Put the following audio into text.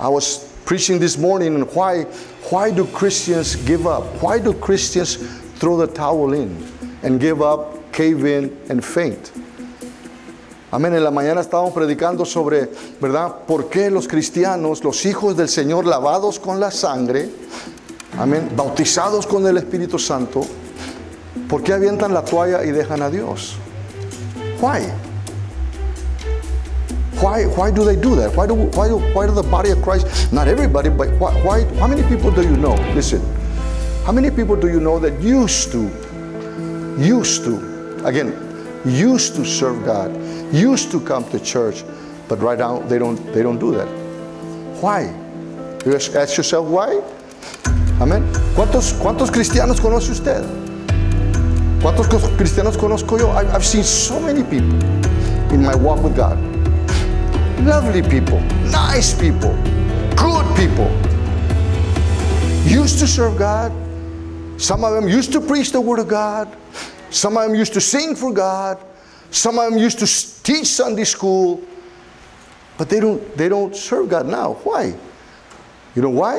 I was preaching this morning on why, why do Christians give up? Why do Christians throw the towel in and give up, cave in, and faint? Amén. En la mañana estábamos predicando sobre, ¿verdad? ¿Por qué los cristianos, los hijos del Señor, lavados con la sangre, amén, bautizados con el Espíritu Santo, ¿por qué avientan la toalla y dejan a Dios? Why? Why, why do they do that? Why do, why, do, why do the body of Christ, not everybody, but why, why, how many people do you know? Listen, how many people do you know that used to, used to, again, used to serve God, used to come to church, but right now they don't, they don't do that. Why? You ask yourself why? Amén. ¿Cuántos, ¿Cuántos cristianos conoce usted? ¿Cuántos cristianos conozco yo? I've, I've seen so many people in my walk with God. Lovely people, nice people, good people. Used to serve God. Some of them used to preach the Word of God. Some of them used to sing for God. Some of them used to teach Sunday school. But they don't, they don't serve God now. Why? You know why?